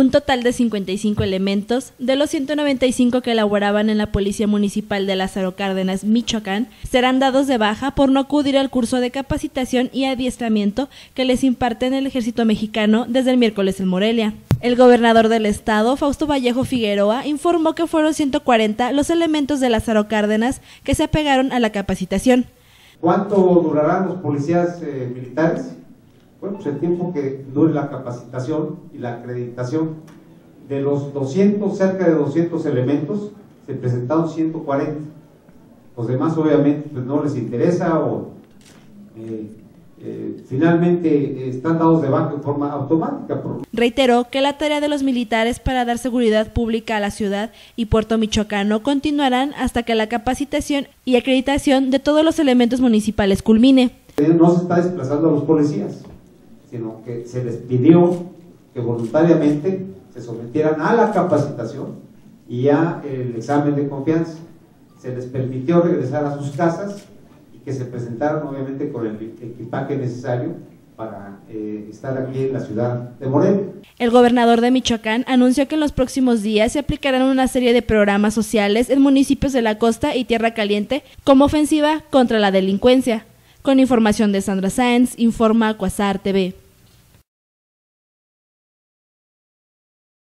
Un total de 55 elementos, de los 195 que elaboraban en la Policía Municipal de Lázaro Cárdenas, Michoacán, serán dados de baja por no acudir al curso de capacitación y adiestramiento que les imparte en el ejército mexicano desde el miércoles en Morelia. El gobernador del estado, Fausto Vallejo Figueroa, informó que fueron 140 los elementos de Lázaro Cárdenas que se apegaron a la capacitación. ¿Cuánto durarán los policías eh, militares? Bueno, pues el tiempo que dure la capacitación y la acreditación. De los 200, cerca de 200 elementos, se presentaron 140. Los demás obviamente pues, no les interesa o eh, eh, finalmente eh, están dados de baja en forma automática. Reiteró que la tarea de los militares para dar seguridad pública a la ciudad y Puerto Michoacano continuarán hasta que la capacitación y acreditación de todos los elementos municipales culmine. No se está desplazando a los policías, sino que se les pidió que voluntariamente se sometieran a la capacitación y a el examen de confianza. Se les permitió regresar a sus casas que se presentaron obviamente con el equipaje necesario para eh, estar aquí en la ciudad de Morelia. El gobernador de Michoacán anunció que en los próximos días se aplicarán una serie de programas sociales en municipios de la costa y Tierra Caliente como ofensiva contra la delincuencia. Con información de Sandra Sáenz, informa Cuasar TV.